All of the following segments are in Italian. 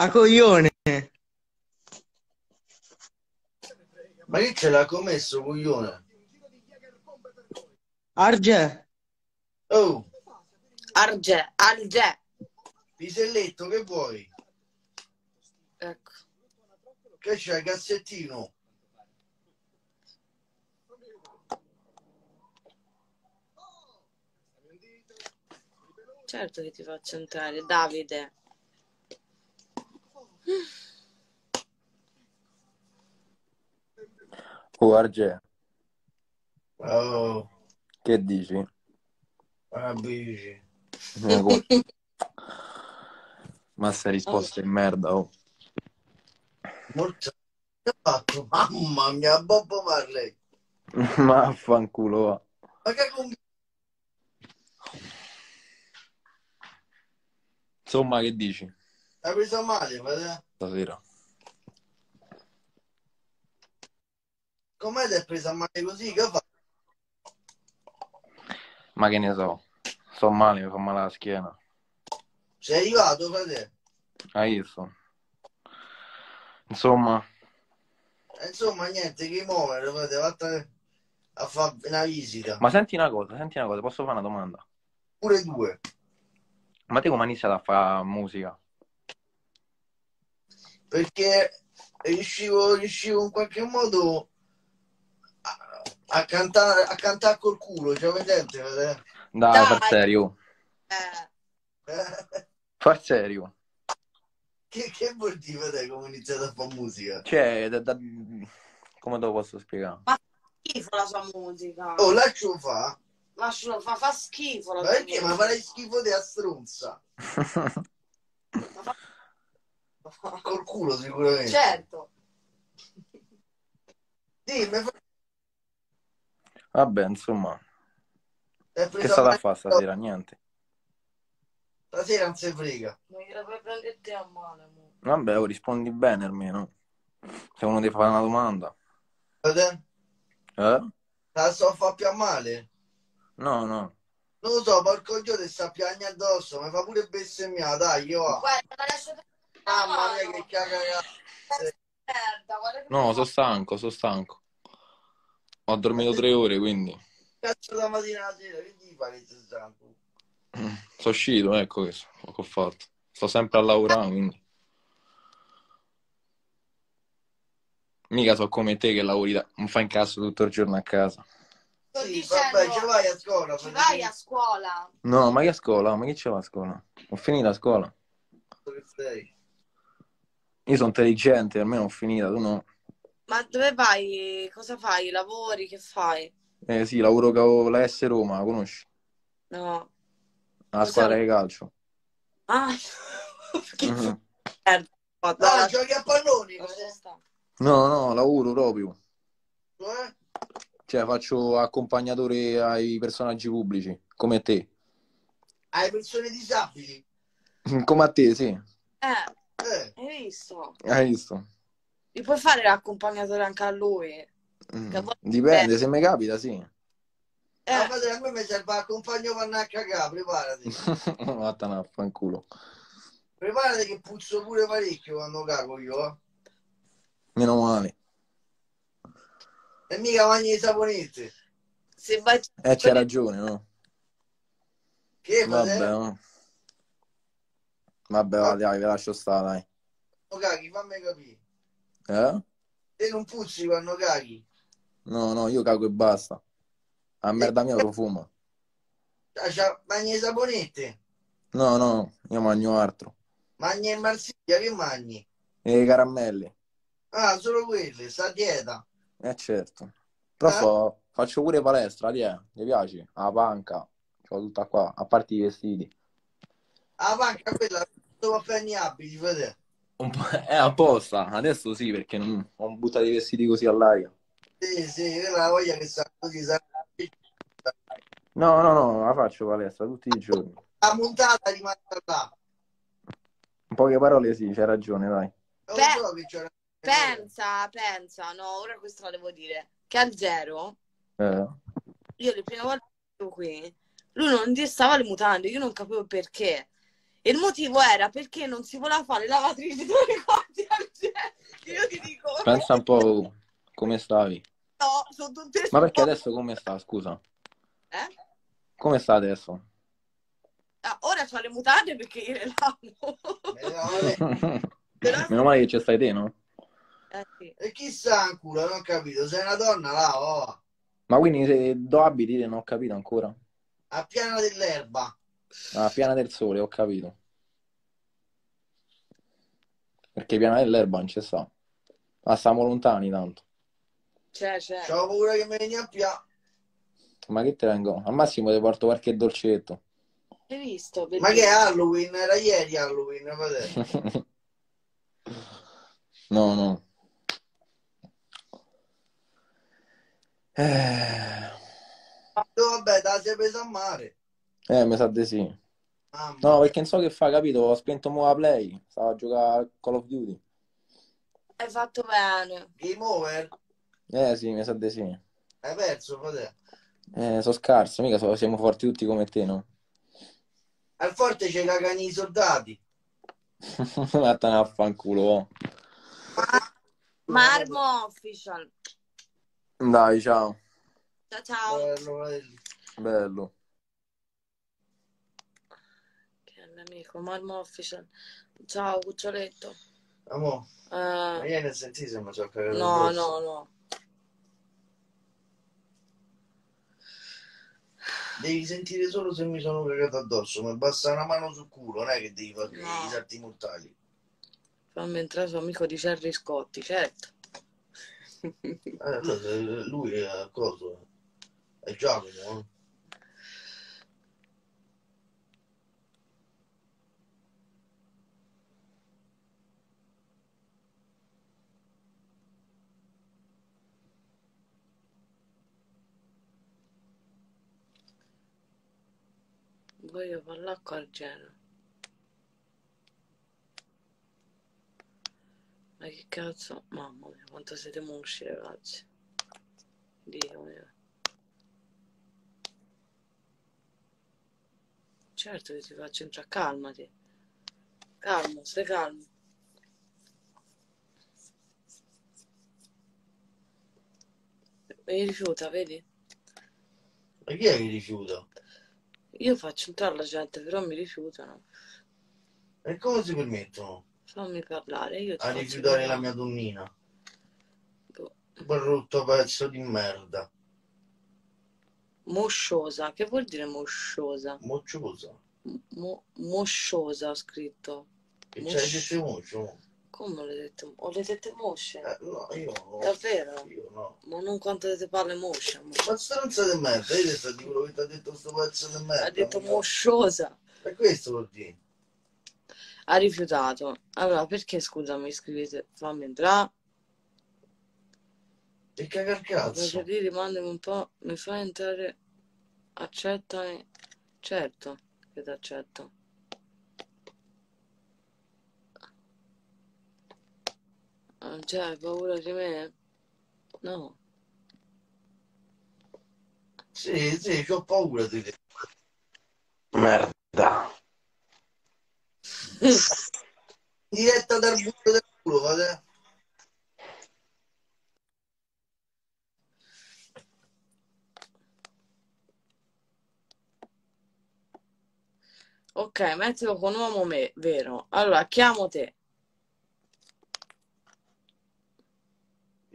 A coglione. Ma che ce l'ha commesso, coglione? Arge. Oh, Arge, Arge. piselletto, che vuoi? Ecco. Che c'è, cassettino? Certo che ti faccio entrare, Davide. Oh, Arge, Oh, che dici? amici. Eh, co- Ma sei risposta in merda, oh. Molto che ha fatto? Mamma mia, Bobbo Marley. Ma affanculo, va. Ma che con... Insomma, che dici Hai preso male, frate? stasera? Com'è ti è presa male così? Che fa? Ma che ne so, sto male, mi fa male la schiena. Sei arrivato, frate? Hai visto? Insomma, Eh, Insomma, niente, che muovere, frate. Vattene a fare una visita. ma senti una cosa, senti una cosa, posso fare una domanda? Pure due. Ma te come hai iniziato a fare musica? Perché riuscivo, riuscivo in qualche modo a, a cantare a cantare col culo, cioè vedete, frate? Dai, Dai. far serio, Eh, far serio. Che, che vuol dire, frate, come ho iniziato a fare musica? Cioè, da- da- come te lo posso spiegare? schifo la sua musica. Oh, lascio fa. Lascialo, fa, fa schifo la Ma perché? Ma musica. farei schifo di a stronza. Col culo sicuramente. Certo. Dimmi, fa- Vabbè, insomma, è che presa state a male- fare stasera? Niente. Stasera non si frega. Ma gliela puoi prendere te a male, mo. Vabbè, oh, rispondi bene almeno. Se uno ti fa una domanda. Frate, Eh? La so fa più a male. No, no. Non lo so, porco dio ti sta piagne addosso, mi fa pure bestemmiare, dai, io. Guarda, la lascio te. Mamma mia che caga Merda, guarda che No, sono stanco, sono stanco. Ho dormito tre ore, quindi cazzo da mattina alla sera, che gli fai che sei stanco? sono uscito, ecco che, so- che ho fatto. Sto sempre a lavorare, quindi. Mica so come te che lavori da... non fai incazzo tutto il giorno a casa. Sto Sì, dicendo, vabbè, ci vai a scuola. ci vai a scuola. No, ma che a scuola? Ma che c'è a scuola? Ho finito a scuola. che sei. Io sono intelligente, almeno ho finita, tu no. Ma dove vai? Cosa fai? Lavori? Che fai? Eh sì, lavoro con la S Roma, la conosci? No. La Cosa- squadra di calcio. Ah, che Mhm. merda. Ah, giochi a palloni. No, no, lavoro proprio. eh? Cioè, faccio accompagnatore ai personaggi pubblici, come te. Hai persone disabili. Come a te, sì. Eh, Eh, hai visto? Hai visto? Gli puoi fare l'accompagnatore anche a lui? Mm. Dipende, se mi capita, sì. Eh, ah, padre, a me mi serve accompagno per andare a cagare, preparati. Vattene a fanculo. Preparati che puzzo pure parecchio quando cago io, eh. Meno male. E mica mangi i saponetti. se vai... Eh, c'hai ragione, no? Che Vabbè, fratello? no. Vabbè, va, dai, ve lascio stare, dai. Quando caghi, fammi capire. Eh? Te non puzzi quando caghi. No, no, io cago e basta. A merda mia lo fumo. Cioè, mangi i saponetti. No, no, io mangio altro. Mangi in Marsiglia, che mangi? E i caramelli. Ah, solo quelli, sta dieta. Eh, certo. Però fa- faccio pure palestra, ti è? Mi piace? La panca. C'ho tutta qua, a parte i vestiti. Ah, manca quella, dove prendi abiti, fratello. Un po'... È apposta, adesso sì, perché non ho buttato i vestiti così all'aria. Sì, sì, la voglia che sta così, sa- No, no, no, la faccio palestra tutti i giorni. la montata rimane là. In poche parole sì, c'hai ragione, dai. Non so c'era. Pensa, pensa, no, ora questo la devo dire, che al zero, Eh. io le prime volte che ero qui, lui non indossava le mutande, io non capivo perché. E il motivo era perché non si voleva fare lavatrici, tu ricordi Angelo? Io ti dico, Pensa un po' come stavi. no, sono tutte Ma perché adesso come sta, scusa? Eh? Come sta adesso? Ah, ora c'ho le mutande perché io le lavo. Vabbè. Però- Meno male che ci stai te, no? Eh, sì. E chissà ancora, non ho capito. Sei una donna là, oh, Ma quindi se dove abiti non ho capito ancora. a piana dell'erba. Ah, Piana del Sole, ho capito. Perché Piana dell'Erba non c'è sta. Ah, stiamo lontani tanto. C'è, c'è. C'ho paura che mi vieni a pia. Ma che te vengo? Al massimo ti porto qualche dolcetto. Hai visto? Ma che è Halloween? Era ieri Halloween, fratello. No, no. Eh, vabbè, te la sei presa a mare. Eh, mi sa di sì. Mamma. No, perché non so che fa, capito? Ho spento mo la play. Stavo a giocare a Call of Duty. Hai fatto bene. Game over? Eh sì, mi sa di sì. Hai perso, fratello. Eh, sono scarso, mica so- siamo forti tutti come te, no? Al forte c'è cagani i soldati. Vattene a fanculo. oh. Marmo official. Dai, ciao. Ciao ciao. Bello, fratello. Bello. Che è il mio amico, Marmo official. Ciao, cuccioletto. Amo, ma Eh, vieni a sentire se mi sono cagato no, no, no. Devi sentire solo se mi sono cagato addosso, ma basta una mano sul culo, non è che devi fare No. i salti mortali. Fammi entrare suo amico di Cerri Scotti, certo. Eh, allora, lui è coso, è Giacomo, eh. Voglio parlare con Geno. Ma che cazzo? Mamma mia, quanto siete musci, ragazzi. Dio mio. Certo che ti faccio entrare, calmati. Calmo, stai calmo. Mi rifiuta, vedi? Ma chi è che rifiuta? Io faccio entrare la gente, però mi rifiutano. E come si permettono Fammi parlare, io ti a rifiutare la mia donnina? Boh. Brutto pezzo di merda. Mosciosa, che vuol dire mosciosa? Mocciosa. Mo- mosciosa ho scritto. Che Mosci- c'hai sette moscio? Come le dette? Ho le tette mosce? Eh, no, io no. Davvero? Io no. Ma non quante te parle moscia? mo. Ma stronza di merda, io sto di quello che ti ha detto sto pezzo di merda. Ha detto mosciosa. E questo vuol dire. Ha rifiutato. Allora, perché scusami, scrivete, fammi entrare. E cagar cazzo. dire, mandami un po', mi fai entrare, accettami. Certo che ti accetto. Non c'hai paura di me? No. Sì, sì, ho paura di te. Merda. Diretta dal buco del culo, vado. Ok, mettilo con uomo me, vero. Allora, chiamo te.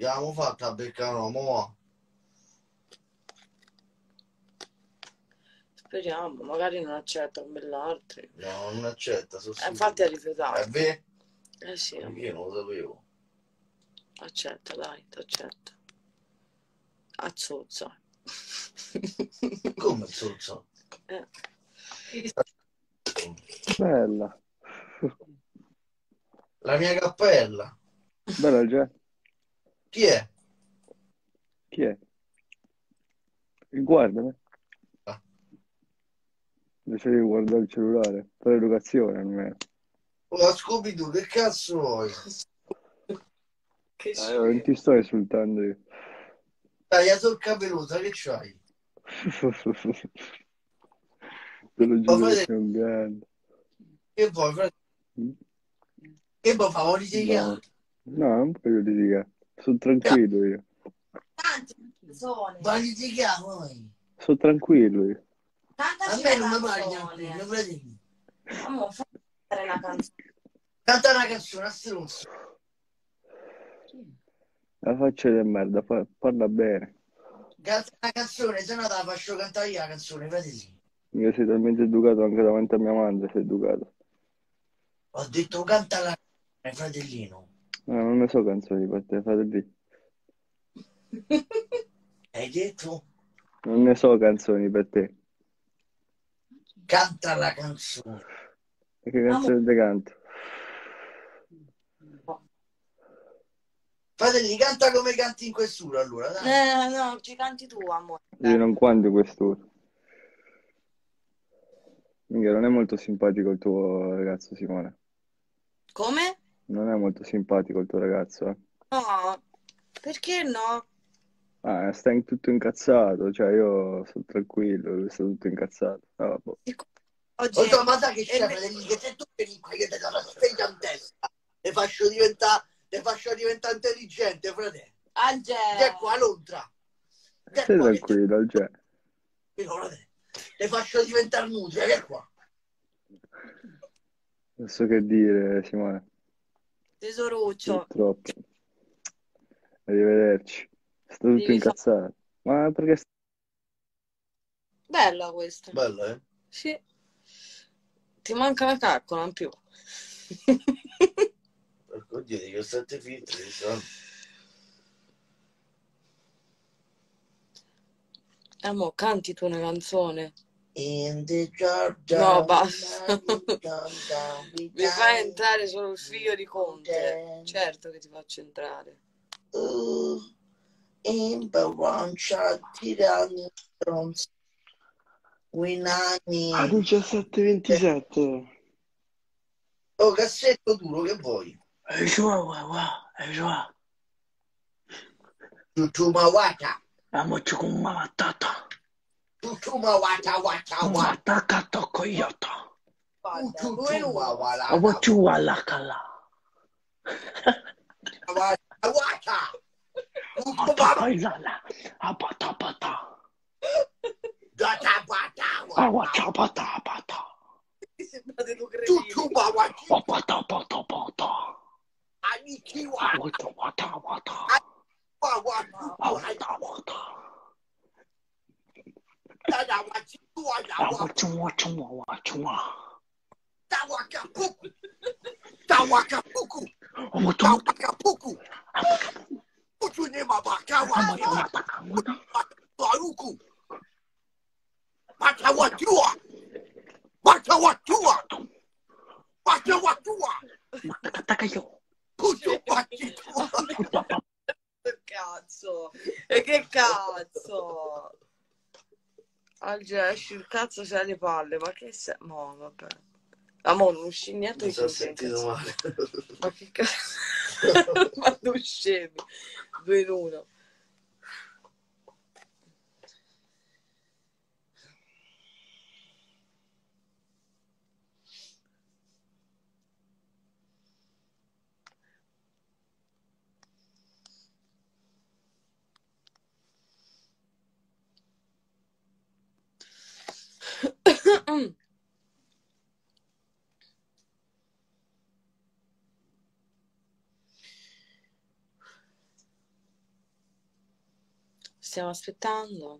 Abbiamo fatto a beccare un uomo. Speriamo, magari non accetta come l'altro. No, non accetta. Sono Eh, infatti ha rifiutato. È vero? Eh sì, Io non lo sapevo. accetta, dai, ti accetta. Azzuzza. Come zozzo? Eh. Bella, La mia cappella. bella già. Chi è? Chi è? Guardami. Ah. Invece di guardare il cellulare, per l'educazione almeno. Oh, Scooby Doo, che cazzo vuoi? Che Eh, non ti sto insultando io. Dai, la tocca pelusa, che c'hai? Te lo Ma giuro che sei un grande. Che vuoi, frate? Che vuoi, fa litigare? No, no, non voglio litigare. Sono tranquillo io. Tante a litigare, voi. Sono tranquillo io. Cantaci A me non mi una pare canzone. tranquillo, fratello. Amore, fai cantare una canzone. Canta una canzone stronzo. La faccia di merda, parla bene. Canta una canzone, se no te la faccio cantare io la canzone, fratello. Io sei talmente educato anche davanti a mia madre, sei educato. Ho detto canta la canzone, fratellino. No, non ne so canzoni per te, fate lì. Hai detto? Non ne so canzoni per te. Canta la canzone. E che canzone te canto? Fratelli, canta come canti in questura allora, dai. Eh, no, ci canti tu, amore. Io non quanto quest'ora. Minchia, non è molto simpatico il tuo ragazzo, Simone. Come? Non è molto simpatico il tuo ragazzo, eh. No, perché no? Ah, stai tutto incazzato, cioè io sono tranquillo, lui sta tutto incazzato. Ah, boh. Oggi Oh, ma sai che c'è, me- fratelli, che se tu qua che ti do la sveglia in testa, le faccio diventare, le faccio diventare intelligente, fratello. Angela. Che qua l'ontra. Che Stai tranquillo, fratello. Le faccio diventare nutria, che qua. Non so che dire, Simone. Tesoruccio. Purtroppo. Arrivederci. Sto tutto Devi fa- incazzato. Ma perché Bella questa. Bello, eh? Sì. Ti manca la caccola, non più. Porco Dio, io sette filtri, sono... Eh, mo, canti tu una canzone. In the Georgia. No, basta. Mi fai entrare solo il figlio di Conte. Certo che ti faccio entrare. Uh, in Bavancia tirani stronzi. Winani. Ah, 17-27. Oh, cassetto duro, che vuoi? È già, guarda, è già. Tutuma wata. Amo con Utuma wata wata wata kato koyota. Utuma wala. Awatu wala kala. Wata. Utuma wala. Abata bata. Gata bata. Awata bata bata. Tutuma wati. Abata bata bata. Aniki wata. Awata wata wata. Awata wata. Awata wata. Tauacapuco! Tauacapuco! Tauacapuco! Baruco! Matawatua! Matawatua! Matawatua! Matatakayo! Puto patitua! Che cazzo! E che cazzo! Alge, esci il cazzo c'ha le palle, ma che sei? No, vabbè. Amore, non usci niente Mi di sentito male. Ma che cazzo? ma non scemi. Due in uno. Stiamo aspettando.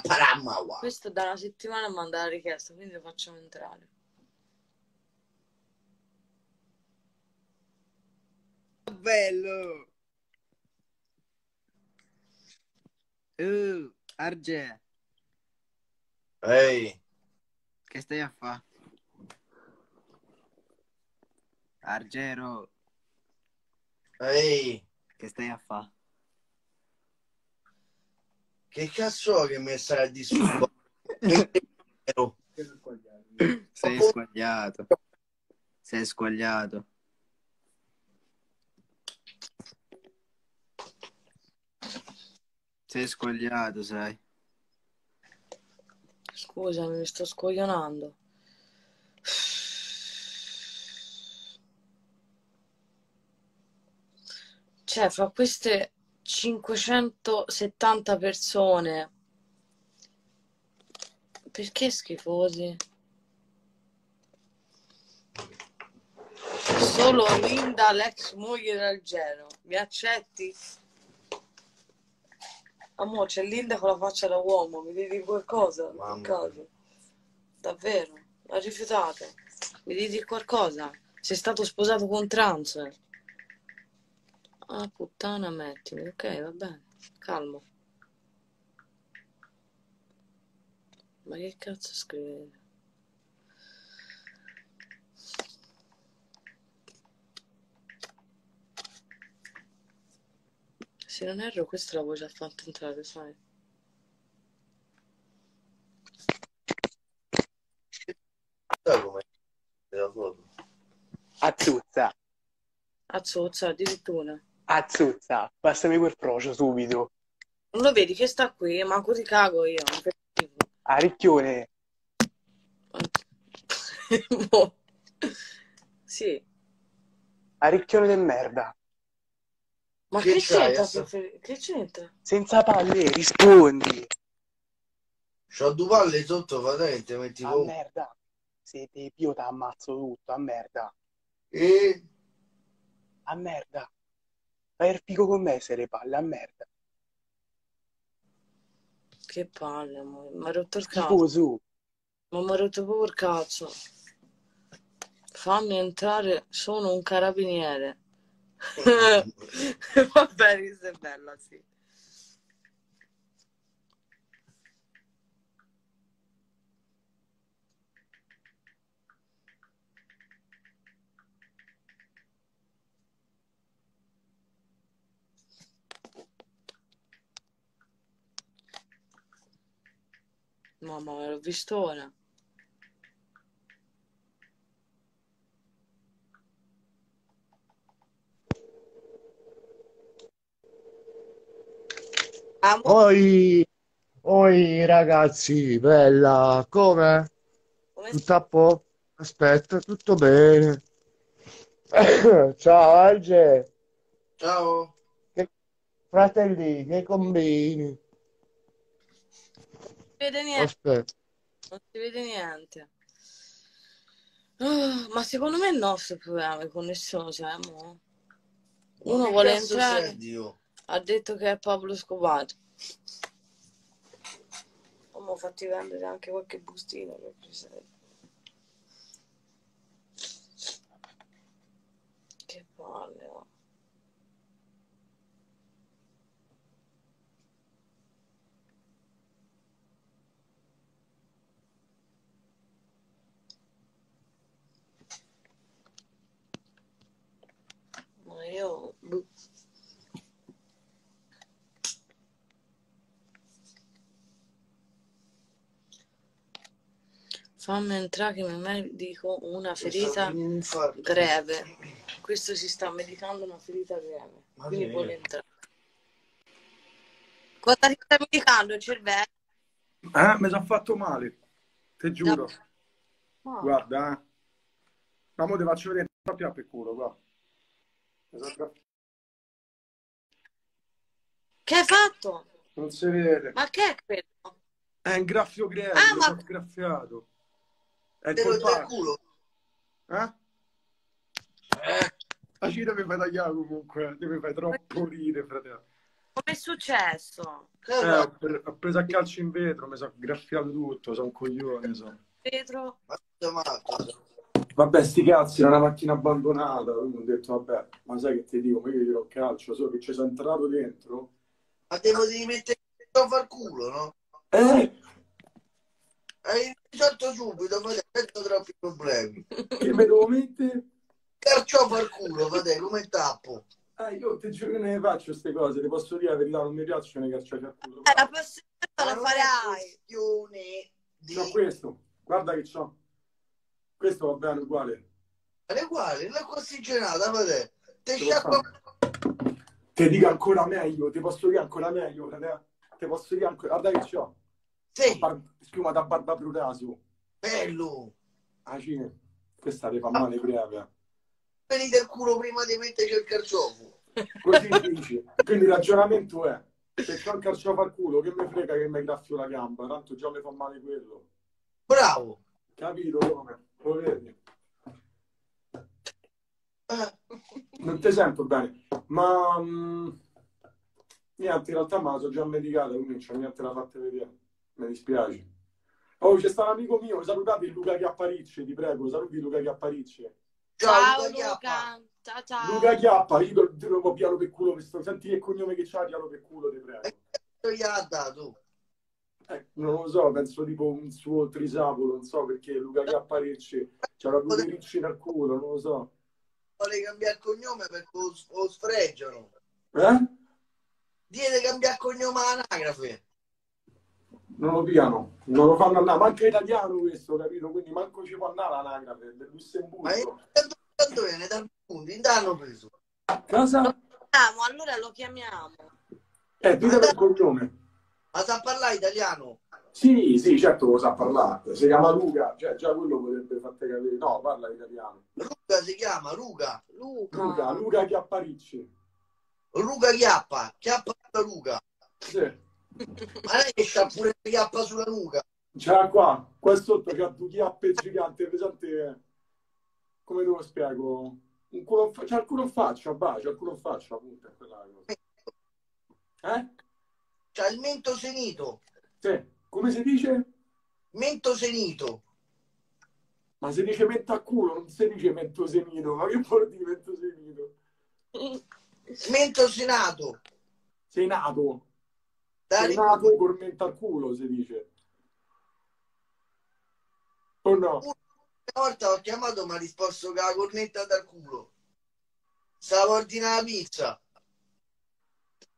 Paramawa. Questo da una settimana manda la richiesta, quindi lo facciamo entrare. Bello! Uh, Arge, Ehi, che stai a fa? Argero, ehi, che stai a fa? che cazzo che mi stai a disturbare? Sei squagliato. Sei squagliato. Sei squagliato, sai. Scusami, mi sto scoglionando. Cioè, fra queste 570 persone, perché schifosi? Solo Linda, l'ex moglie del Geno. Mi accetti? Amore, c'è Linda con la faccia da uomo, mi devi qualcosa? Mamma. caso? Davvero? La rifiutate? Mi devi qualcosa? Sei stato sposato con trans? Ah, puttana, mettimi. Ok, va bene. Calmo. Ma che cazzo scrivete? Se non erro, questa l'avevo già fatta entrare, sai? Sai come la foto? Azzuzza, Azzozza, addirittura. azzuzza, passami quel frocio subito. Non lo vedi che sta qui? Manco ti cago io. A ricchione, Boh. Sì. a ricchione del merda. Ma Che c'entra? prefer- Che c'entra? Senza palle, rispondi. C'ho due palle sotto, patente, metti A con... merda. Se te io ti ammazzo tutto, a merda. E... A merda. Fai il figo con me se le palle, a merda. Che palle, amore. Mi ha rotto il cazzo. su. Ma mi ha rotto proprio il cazzo. Fammi entrare, sono un carabiniere. Va bene, questa è bella, sì. Mamma, l'ho visto ora. Amo- Oi, oi ragazzi, bella, come? come Tutto a po'? Aspetta, tutto bene. Ciao Alge, Ciao. fratelli, che combini? si vede niente? Aspetta, Non si vede niente. Ah, ma secondo me è il nostro problema di connessione, cioè, mo. Uno Che vuole entrare, senti, io? Ha detto che è Pablo Escobar. Oh, ma fatti vendere anche qualche bustina per piacere. Che palle, oh. Ma io... boh. Fammi entrare che mi dico una ferita greve. Questo si sta medicando una ferita greve. Ma Quindi che- vuole entrare. Cosa ti sta medicando il cervello? Eh, mi sono fatto male, ti giuro. Ah, Guarda, eh. Ma mo ti faccio vedere proprio guarda. Mi sono graff- Che hai fatto? Non si vede. Ma che è quello? È un graffio greve, Ah, mi ma- sono graffiato. È il compagno. culo. Eh? La ci devi fare tagliare comunque, devi fare troppo ridere, fratello. Come è successo? Eh, ho, pre- ho preso a calcio in vetro, mi sono graffiato tutto, sono un coglione. So. Matto. Vabbè, sti cazzi, era una macchina abbandonata. Quindi ho detto, vabbè, ma sai che ti dico, ma io gli do calcio, solo che ci sono entrato dentro. Ma devo di mettere il far culo, no? Eh, Hai iniziato subito, ma senza troppi problemi. che me devo mettere? Carciò far culo, vede, come tappo. Eh, io ti giuro che ne faccio queste cose, ti posso dire la verità, non mi piacciono i calciati al culo. Eh, la prossima Ma volta è farai. di... C'ho questo, guarda che c'ho. Questo va bene uguale. Ma è uguale, l'acqua ossigenata, vede. Te sciacqua... Ti dico ancora meglio, ti posso dire ancora meglio, fratello. Te posso dire anche, guarda che c'ho. Sì, Bar- schiuma da barba Prutasu. bello. Ah, sì. Questa ti fa male breve. Venite il culo prima di metterci il carciofo. Così dici. Quindi il ragionamento è, se c'ho il carciofo al culo, che mi frega che mi graffio la gamba, tanto già mi fa male quello. Bravo. Capito come? Lo vedi? Eh, Non ti sento bene, ma mm, niente, in realtà me la sono già medicata, quindi non c'è niente da farti vedere. Mi dispiace. Oh, c'è sta un amico mio, salutate Luca Chiapparicci, ti prego, saluti Luca Chiapparicci. Ciao, Ciao Luca Chiappa. Luca, ciao ciao. Luca Chiappa, io te- lo piano per culo, questo- senti che cognome che c'ha, piano per culo, ti prego. Io gli ha dato. Eh, non lo so, penso tipo un suo trisavolo, non so perché Luca Chiapparicci c'era due ricci nel culo, non lo so. Vuole cambiare il cognome perché lo, lo sfregiano. Eh? Dite cambiare il cognome all'anagrafe. Non lo piano, non lo fanno andare, manca italiano questo, capito? Quindi manco ci può andare l'anagrafe del Ma Lussemburgo. io tanto viene dal punto, in danno preso. Cosa? Chiamiamo, allora lo chiamiamo. Eh, dite per cognome. Ma sa parlare italiano? Sì, sì, certo lo sa parlare. Si chiama Luca, cioè già quello potrebbe farti capire. No, parla italiano. Luca si chiama, Luca. Luca. Luca, Luca Chiapparicci. Luca Chiappa. Chiappa Luca. Sì. Ma lei che c'ha pure la chiappa sulla nuca. C'era qua, qua sotto c'ha due chiappe giganti, pesante. Come te lo spiego? Un culo c'ha il culo in faccia, bah, c'ha il culo in faccia, appunto, è quella cosa. Eh? C'ha il mento senito. Sì. Come si dice? Mento senito. Ma si dice mento a culo, non si dice mento senito. Ma che vuol dire mento senito? Mento senato. Sei nato. Da Sei nato con mento al culo, si dice. O no? Una volta ho chiamato mi ha risposto con la cornetta dal culo. Stavo ordinando la pizza.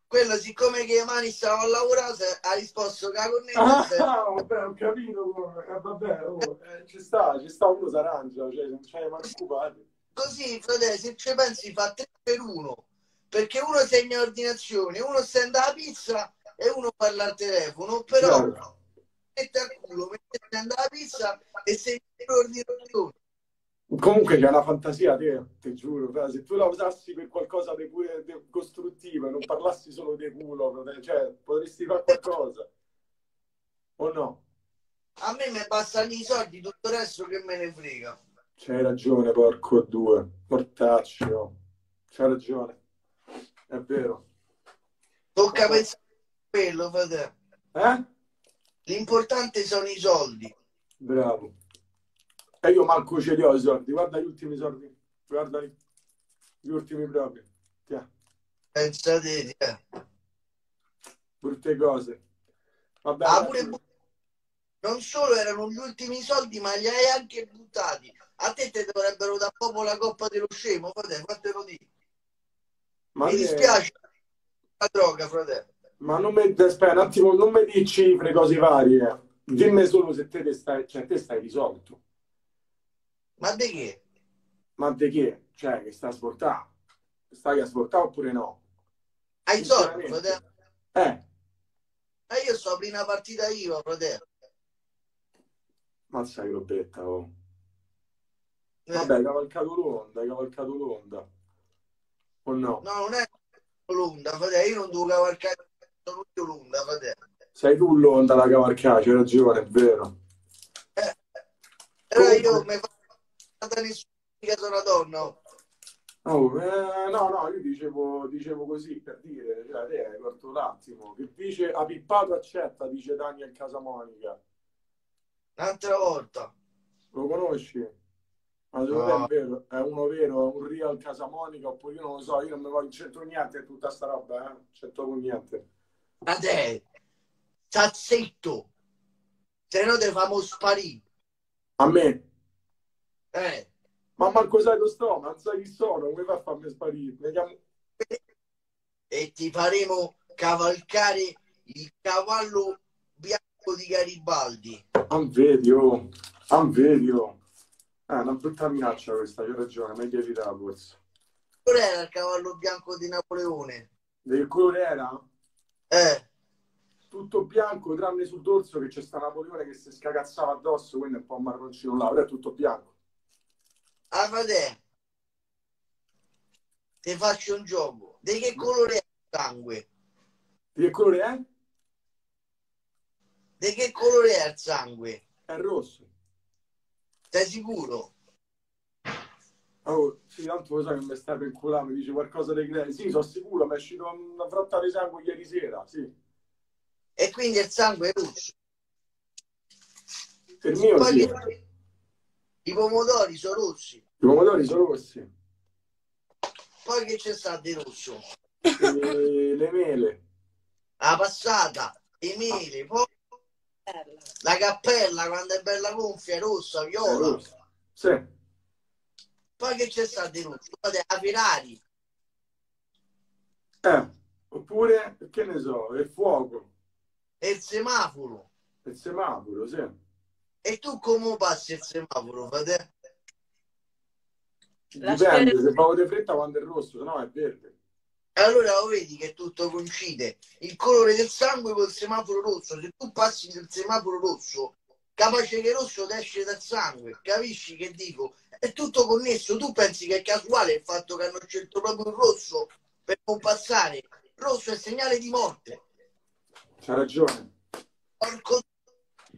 Quello, siccome che le mani stavo a lavorare, ha risposto con la cornetta. se- Ah, vabbè, ho capito. eh, vabbè, oh, eh, ci sta, ci sta uno s'arrangia, cioè non c'è mai occupati. Così, fratello, se ci pensi fa 3 per 1. Perché uno segna ordinazione, uno stende la pizza e uno parla al telefono. Però Certo. mette al culo, mette stende la pizza e segna l'ordinazione. Comunque c'è una fantasia, te, ti giuro, fra, se tu la usassi per qualcosa di pure di costruttivo e non parlassi solo di culo, cioè potresti fare qualcosa. O no? A me mi bastano i soldi, tutto il resto che me ne frega. C'hai ragione, porco due. Portaccio. C'hai ragione. È vero. Tocca pensare quello, fratello. Eh? L'importante sono i soldi. Bravo. E io manco ce li ho i soldi. Guarda gli ultimi soldi. Guarda gli, gli ultimi proprio. Tiè, Pensate, eh. brutte cose. Vabbè, Ah, pure bu- non solo erano gli ultimi soldi, ma li hai anche buttati. A te te dovrebbero dare proprio la coppa dello scemo, fratello, fatelo dire. ma, Mi dispiace la droga, fratello. Ma non mi, aspetta un attimo, non mi dici cifre, cose varie. Dimmi solo se te, te stai, cioè, te stai risolto. Ma di che? Ma di che? Cioè, che sta a svoltare? Stai a svoltare oppure no? Hai soldi, fratello? Eh, Ma io sto aprendo una partita IVA, fratello. mazza che robetta, oh. Eh, Vabbè, hai cavalcato l'onda, hai cavalcato l'onda. O no? No, non è l'onda, fratello. Io non devo cavalcare sono io l'onda, fratello. Sei tu l'onda la cavalcare, c'hai ragione, è vero. Però io mi faccio nessuno che sono una donna. oh. Oh, eh, no, no, io dicevo, dicevo così per dire, cioè, te hai corto un attimo. Che dice, ha pippato, accetta, dice Daniel Casamonica. Un'altra volta. Lo conosci? Ma secondo te No. è vero? È uno vero, è un real Casamonica, oppure io non lo so, io non mi voglio, c'entro niente tutta sta roba, eh? C'entro con niente. Ma te, sta zitto. Se no te famo sparire. A me? Eh. Ma manco sai dove sto, ma non sai chi sono, come fa a farmi sparire? Mi chiamo... E ti faremo cavalcare il cavallo bianco di Garibaldi. Ah, vedi, oh. Vedi, oh. Eh, una brutta minaccia questa, c'hai ragione, meglio evitare forse. Qual era il cavallo bianco di Napoleone? Del colore era? Eh, Tu tutto bianco tranne sul dorso che c'è sta Napoleone che si scagazzava addosso, quindi è un po' marroncino là, però è tutto bianco. Ah, frate, ti faccio un gioco. Di che colore è il sangue? Di che colore è? Di che colore è il sangue? È rosso. Sei sicuro? Oh, sì, tanto lo so che mi stai per inculare, mi dice qualcosa di greve. Sì, sono sicuro, mi è uscito una frotta di sangue ieri sera, sì. E quindi il sangue è rosso. Per mio Poi sì. che- I pomodori sono rossi. I pomodori sono rossi. Poi che c'è stato di rosso? E le mele. La passata, i meli, poi la cappella quando è bella gonfia, è rossa, È viola. Sì. Poi che c'è stato di rosso? Poi La Ferrari, Eh, oppure, che ne so, il fuoco, e il semaforo. il semaforo, sì. E tu come passi il semaforo, frate? La Dipende, se vado di fretta quando è rosso, se no è verde. E allora lo vedi che tutto coincide. Il colore del sangue col semaforo rosso. Se tu passi del semaforo rosso, capace che rosso esce dal sangue. Capisci che dico? È tutto connesso. Tu pensi che è casuale il fatto che hanno scelto proprio il rosso per non passare. Rosso è segnale di morte. C'ha ragione. Porco,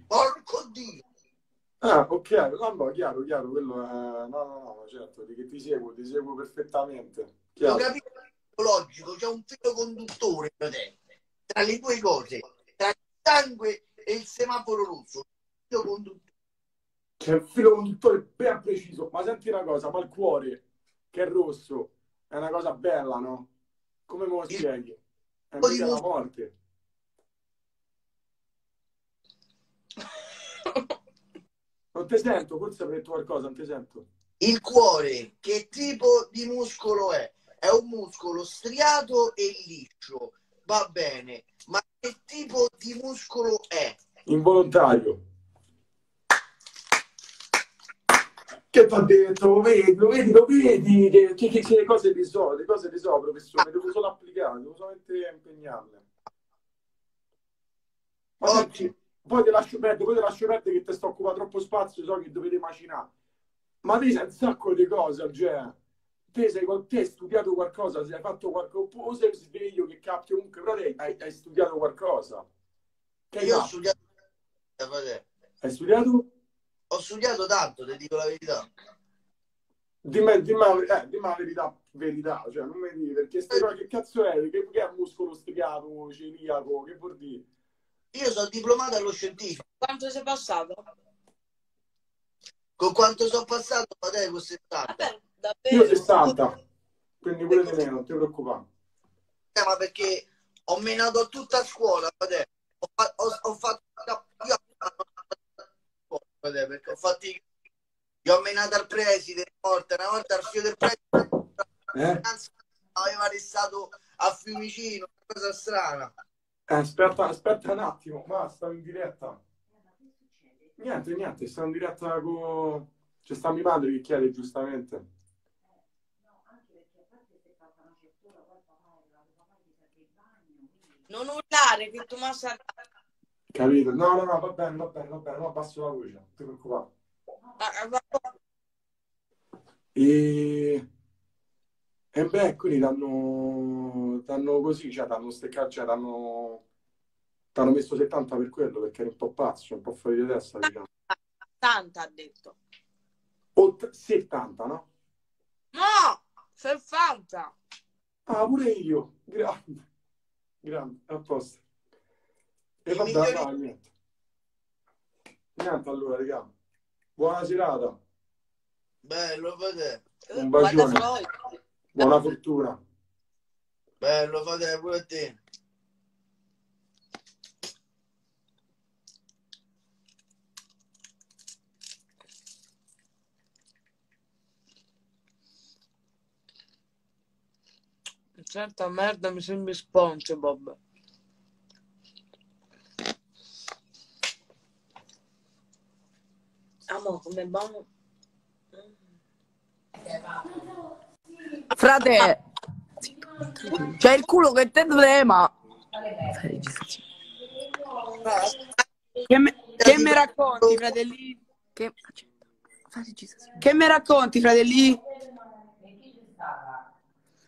porco Dio. Ah, ok, no, no, chiaro, chiaro, quello è... No, no, no, certo, che ti seguo, ti seguo perfettamente. Lo Chiaro. capisco logico, c'è un filo conduttore tra le due cose, tra il sangue e il semaforo rosso. Filo conduttore. C'è un filo conduttore ben preciso, ma senti una cosa, ma il cuore, che è rosso, è una cosa bella, no? Come me lo spieghi? È mica la morte. Non ti sento, forse avrei detto qualcosa, non ti sento. Il cuore, che tipo di muscolo è? È un muscolo striato e liscio, va bene, ma che tipo di muscolo è? Involontario. Che ti ha detto? Lo vedi, lo vedi, lo vedi? Che, che, che, che cose di so, le cose di so, professore, devo solo applicare, devo solamente impegnarle. Ma Oggi. poi ti lascio perdere, poi ti lascio perdere che ti sto occupando troppo spazio, so che dovete macinare. Ma te sai un sacco di cose, cioè, te, sei, te hai studiato qualcosa, se hai fatto qualcosa, o sei sveglio che capi comunque, però te hai, hai studiato qualcosa. Che Io ho studiato, frate. Hai studiato? Ho studiato tanto, ti dico la verità. Dimmi, dimmi, la- eh, dimmi la verità, verità, cioè non mi dire perché ste cose, che cazzo è? Che, che è muscolo striato, celiaco, che vuol dire? Io sono diplomato allo scientifico. Quanto sei passato? Con quanto sono passato, frate, con 70. Vabbè, Io davvero. 60, quindi pure di meno, non ti preoccupare. Eh, ma perché ho menato a tutta scuola, frate. Ho, ho- ho fatto io frate, perché ho fatto i- io ho menato al preside una volta, una volta al figlio del preside Eh? aveva arrestato a Fiumicino, una cosa strana. Eh, aspetta, aspetta un attimo, ma stavo in diretta. Niente, niente, stavo in diretta con... C'è sta mia madre che chiede giustamente. Non urlare, che tu mi sai... Capito? No, no, no, va bene, va bene, va bene, no, abbasso la voce, non ti preoccupare. E... E beh, quindi danno, danno così, cioè danno steccato, cioè danno... T'hanno messo 70 per quello, perché eri un po' pazzo, un po' fuori di testa, diciamo. Tanta ha detto. Ott- 70, no? No! 60! Ah, pure io. Grande. Grande, a posto. E vabbè, migliori- no, niente. Niente allora, raga. Buona serata. Bello, frate. Un bacione. Buona fortuna. Bello, frate, pure a te. Certa merda mi sembri sponge, Bob. Amo, come buono. Frate, c'è il culo che te trema. Che me, che me racconti, fratelli? Che, che me racconti, fratelli?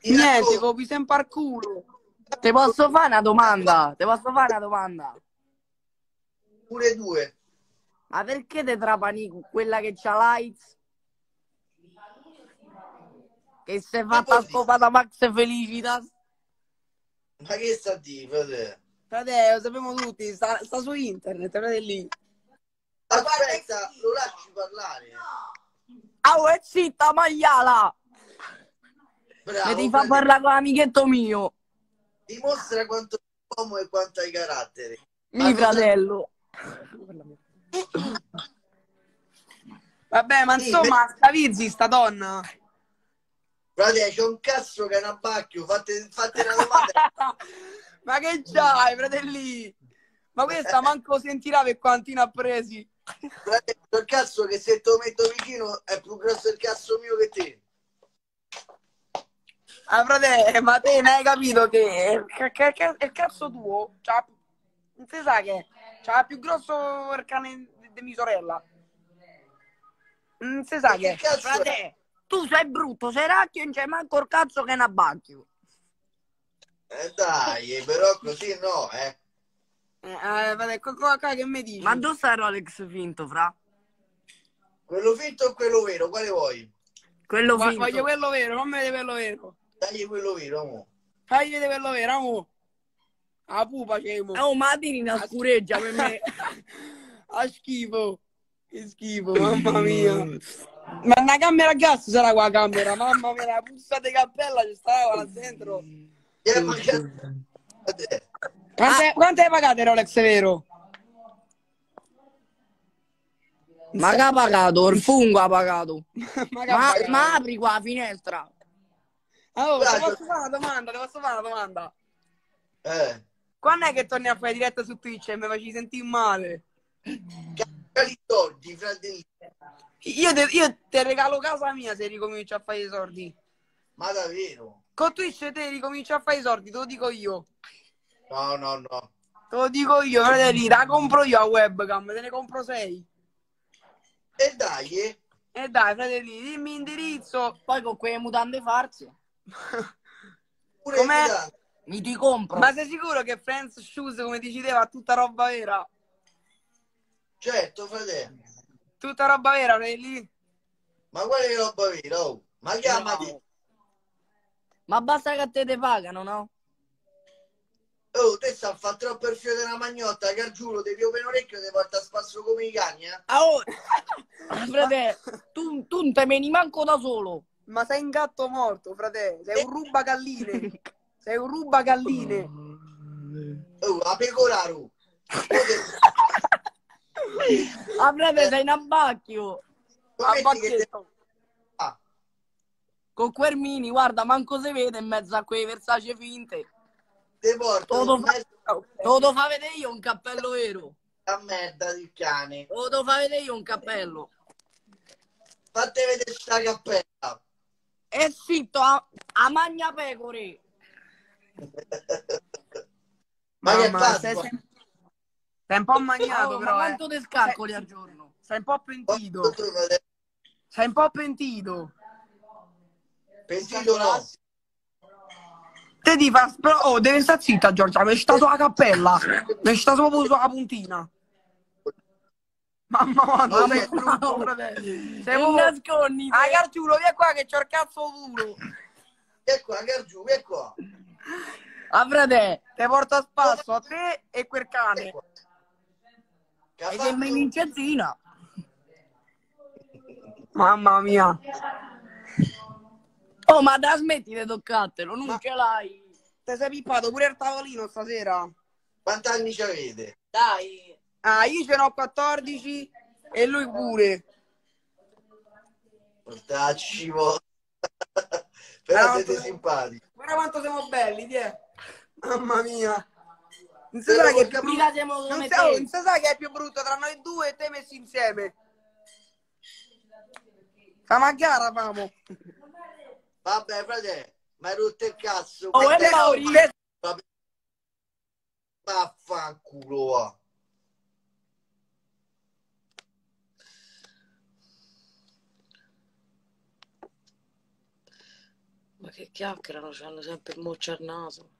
Niente, copi sempre al culo. Ti posso fare una domanda? Ti posso fare una domanda? Pure due. Ma perché te trapani con quella che c'ha lights? Che si è fatta scopata Max Felicitas? Ma che sta di, frate? Fratello, lo sappiamo tutti, sta, sta su internet, fratelli. Aspetta, lo lasci parlare. Ah, oh, è zitta, maiala! Bravo. Mi devi far frate. parlare con l'amichetto mio. Dimostra quanto uomo e quanto hai carattere. Mi fratello. Vabbè, ma Sì, insomma, scavizzi sta donna. Frate, c'è un cazzo che è un abbacchio. Fate, fate una domanda. ma che c'hai, fratelli? Ma questa manco sentirà per quanti ne ha presi. Frate, c'è un cazzo che se te lo metto vicino è più grosso il cazzo mio che te. Ah, frate, ma te ne hai capito che, che- il cazzo tuo c'ha, non si sa che c'ha più grosso il cane di mia sorella. Non si sa che. Che cazzo è? Frate, tu sei brutto, sei racchio e non c'è manco il cazzo che è un abbacchio. Eh dai, però così no, eh. Eh, eh, frate, qua, che mi dici? Ma dove sta Rolex finto, fra? Quello finto o quello vero? Quale vuoi? Quello finto. voglio quello vero, fammi vedere quello vero. Dagli quello vero, amo. Fai vedere quello vero, amo. A pupa c'emo. Oh, ma tiri una scureggia per me. A schifo. Che schifo, mamma mia. Ma una camera a gas sarà qua la camera, mamma mia, la puzza di cappella ci stava là dentro. È mangiato? Quante, quante hai pagate Rolex vero? Ma che ha pagato? Il fungo ha pagato. ma, Ma, ha pagato? ma apri qua la finestra. Oh, ti posso fare una domanda, ti posso fare una domanda. Eh. Quando è che torni a fare diretta su Twitch e mi facci sentire male? Cari soldi, fratelli. Io te, io te regalo casa mia se ricominci a fare i soldi. Ma davvero? Con Twitch te ricominci a fare i soldi, te lo dico io. No, no, no. Te lo dico io, fratelli, la compro io a webcam, te ne compro sei. E dai, eh. E dai, fratelli, dimmi indirizzo. Poi con quelle mutande farse. Pure Com'è? Mi ti compro. Ma sei sicuro che Friends Shoes, come dici te, va tutta roba vera? Certo, fratello. Tutta roba vera, fratelli? Ma quale roba vera, oh? Ma chiamati. No. Ma basta che a te te pagano, no? Oh, te sta a fare troppo il fio della magnotta, che giuro, ti piove un orecchio e ti porta a spasso come i cani, eh? Ah, oh. Frate, tu, tu non te meni manco da solo. Ma sei un gatto morto, fratello. Sei un ruba galline. Sei un ruba galline. Oh, a pecoraro. Ah, frate, sei un abbacchio. Te... Abbacchietto. ah, Con quel mini, guarda, manco si vede in mezzo a quei Versace finte. te porto in fa-. Te lo far vedere io un cappello vero. a merda di cane. Te lo far vedere io un cappello. Fate vedere sta cappella. E zitto, a, a magna pecore. Ma che Mamma, sei, sei- sei un po' magnato, Oh, ma però. eh. quanto te scaccoli al giorno? Sei un po' pentito. Fratello. Sei un po' pentito. Pentito no. Te ti fa... Però, oh, deve stare zitta, Giorgia. Mi sta sulla cappella. Mi sta proprio sulla puntina. Mamma mia, sei brutto, fratello. Sei Non proprio... nascondi. Ah, Carciulo, vieni qua che c'ho il cazzo duro. E qua, Gargiù, e qua. Ah, frate, Te porto a spasso a te e quel cane. E che fatto- mi vincezzina. Mamma mia. Oh, ma da smetti di toccatelo, non Ma- ce l'hai. Ti sei pippato pure il tavolino stasera? Quanti anni ci avete? Dai. Ah, io ce n'ho 14 e lui pure. Portacci, mo. Però Ah, siete simpatici. Guarda quanto siamo belli, ti è. Mamma mia. Non si sa che è più Non oh, non sa che è più brutto tra noi due e te messi insieme. Famo a gara, famo. Vabbè, frate, ma hai rotto il cazzo. Oh, Ma e te- Mauri? Vaffanculo, va. Ma che chiacchierano, hanno sempre il moccio al naso.